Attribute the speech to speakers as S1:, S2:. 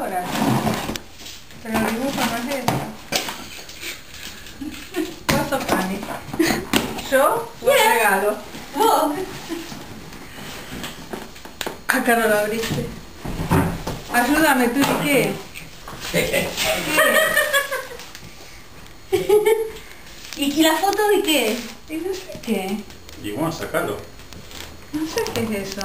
S1: Ahora. Pero el dibujo no es eso. ¿Cuánto Fanny? ¿Yo o el regalo?
S2: Vos.
S1: Acá no lo abriste. Ayúdame, tú y qué.
S2: ¿Y la foto de qué?
S1: ¿Y no sé qué?
S3: Y bueno, sacalo.
S1: No sé qué es eso.